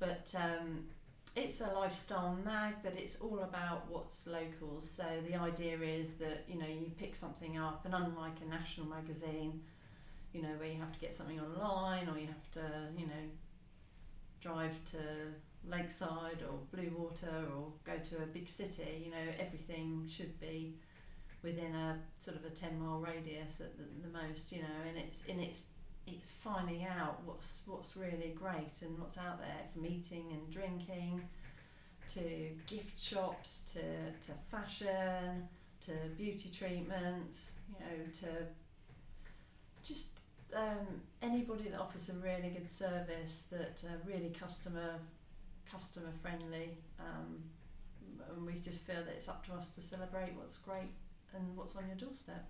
but um, it's a lifestyle mag, but it's all about what's local. So the idea is that you know you pick something up, and unlike a national magazine, you know where you have to get something online or you have to you know drive to Lakeside or Bluewater or go to a big city. You know everything should be within a sort of a ten mile radius at the, the most. You know, and it's in its it's finding out what's what's really great and what's out there from eating and drinking to gift shops to, to fashion to beauty treatments you know to just um, anybody that offers a really good service that uh, really customer customer friendly um, and we just feel that it's up to us to celebrate what's great and what's on your doorstep